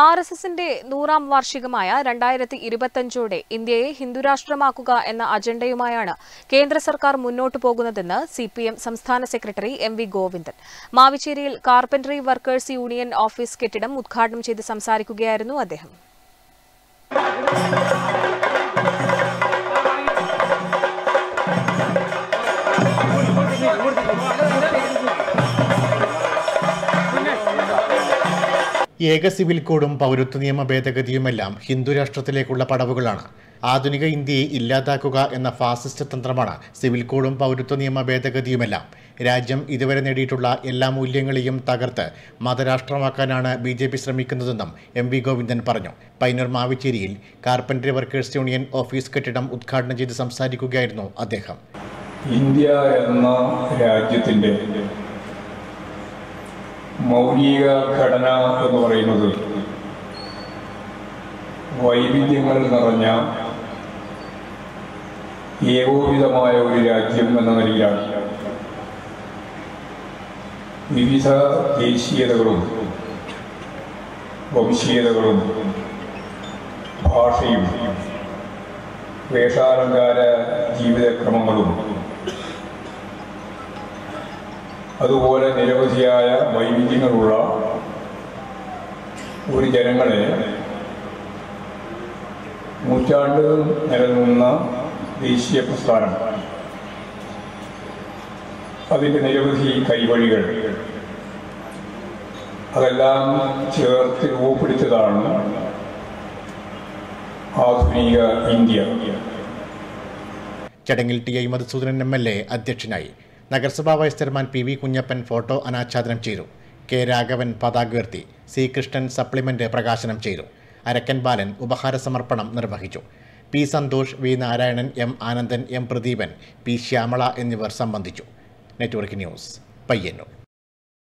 R S എസിന്റെ നൂറാം വാർഷികമായ രണ്ടായിരത്തി ഇരുപത്തഞ്ചോടെ ഇന്ത്യയെ ഹിന്ദുരാഷ്ട്രമാക്കുക എന്ന അജണ്ടയുമായാണ് കേന്ദ്ര സർക്കാർ മുന്നോട്ടു പോകുന്നതെന്ന് സി പി എം സംസ്ഥാന സെക്രട്ടറി എം വി ഗോവിന്ദൻ. മാവിച്ചേരിയിൽ കാർപ്പന്ററി വർക്കേഴ്സ് യൂണിയൻ ഓഫീസ് കെട്ടിടം ഉദ്ഘാടനം ചെയ്ത് സംസാരിക്കുകയായിരുന്നു അദ്ദേഹം. ഏക സിവിൽ കോഡും പൗരത്വ നിയമ ഭേദഗതിയുമെല്ലാം ഹിന്ദുരാഷ്ട്രത്തിലേക്കുള്ള പടവുകളാണ്. ആധുനിക ഇന്ത്യയെ ഇല്ലാതാക്കുക എന്ന ഫാസിസ്റ്റ് തന്ത്രമാണ് സിവിൽ കോഡും പൗരത്വ നിയമ ഭേദഗതിയുമെല്ലാം. രാജ്യം ഇതുവരെ നേടിയിട്ടുള്ള എല്ലാ മൂല്യങ്ങളെയും തകർത്ത് മതരാഷ്ട്രമാക്കാനാണ് ബി ജെ പി ശ്രമിക്കുന്നതെന്നും എം വി ഗോവിന്ദൻ പറഞ്ഞു. പൈനൂർ മാവിച്ചേരിയിൽ കാർപ്പൻട്രി വർക്കേഴ്സ് യൂണിയൻ ഓഫീസ് കെട്ടിടം ഉദ്ഘാടനം ചെയ്ത് സംസാരിക്കുകയായിരുന്നു അദ്ദേഹം. ഇന്ത്യ എന്ന രാജ്യത്തിന്റെ മൗലിക ഘടന എന്ന് പറയുന്നത് വൈവിധ്യങ്ങൾ നിറഞ്ഞ ഏകോപിതമായ ഒരു രാജ്യം എന്ന നിലയിലാണ്. വിവിധ ദേശീയതകളും വംശീയതകളും ഭാഷയും വേഷാലങ്കാര ജീവിതക്രമങ്ങളും അതുപോലെ നിരവധിയായ വൈവിധ്യങ്ങളുള്ള ഒരു ജനങ്ങളെ നൂറ്റാണ്ട് നിലനിന്ന ദേശീയ പ്രസ്ഥാനം. അതിന്റെ നിരവധി കൈവഴികൾ. അതെല്ലാം ചേർത്ത് രൂപപ്പെടുത്തതാണ് ആധുനിക ഇന്ത്യ. ചടങ്ങിൽ T I Madhusudanan M L A അധ്യക്ഷനായി നഗരസഭാ vice chairman P V Kunhappan photo അനാച്ഛാദനം ചെയ്തു. കെ രാഘവൻ പതാക ഉയർത്തി. സി കൃഷ്ണൻ സപ്ലിമെന്റ് പ്രകാശനം ചെയ്തു. അരക്കൻ ബാലൻ ഉപഹാര സമർപ്പണം നിർവഹിച്ചു. P Santhosh V Narayanan M Anandan M Pradeepan P Shyamala എന്നിവർ സംബന്ധിച്ചു. Network news Payyannur.